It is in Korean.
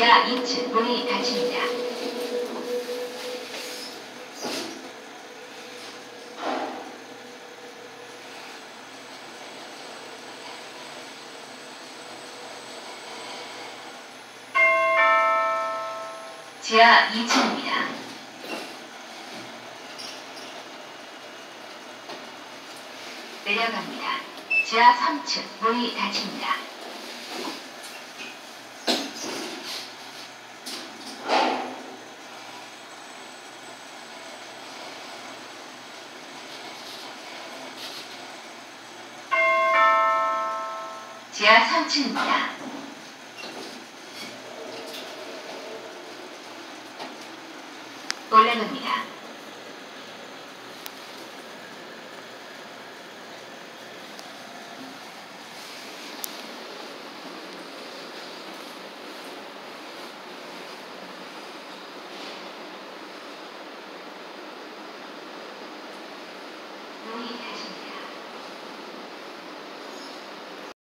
지하 2층 문이 닫힙니다. 지하 2층입니다. 내려갑니다. 지하 3층 문이 닫힙니다. 지하 3층입니다. 올라갑니다.